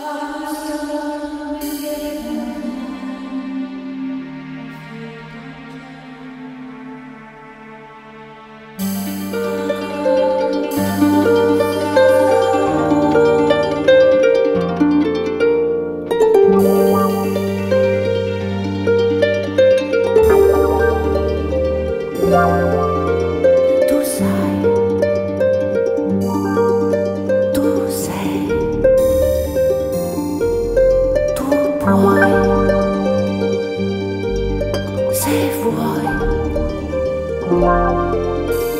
Tu for wine. Save wine.